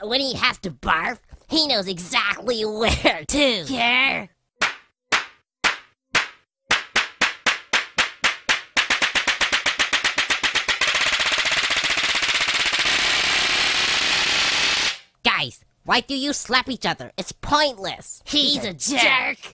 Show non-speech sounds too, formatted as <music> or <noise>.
But when he has to barf, he knows exactly <laughs> where to. Yeah. Guys, why do you slap each other? It's pointless. He's, a, jerk.